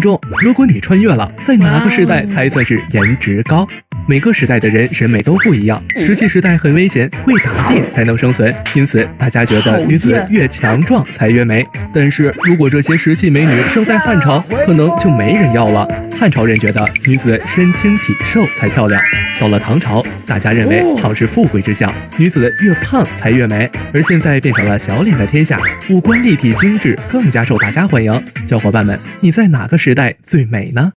中，如果你穿越了，在哪个时代才算是颜值高？每个时代的人审美都不一样。石器时代很危险，会打猎才能生存，因此大家觉得女子越强壮才越美。但是如果这些石器美女生在汉朝，可能就没人要了。汉朝人觉得女子身轻体瘦才漂亮。到了唐朝，大家认为胖是富贵之相，女子越胖才越美。而现在变成了小脸的天下，五官立体精致更加受大家欢迎。小伙伴们，你在哪个时代最美呢？